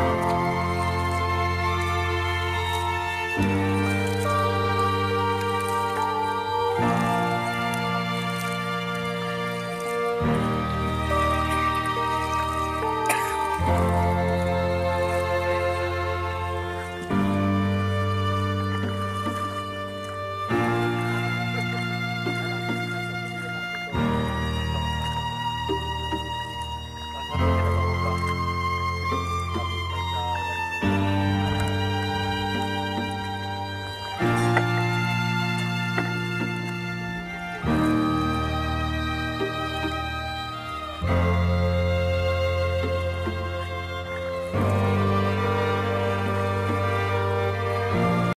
Bye.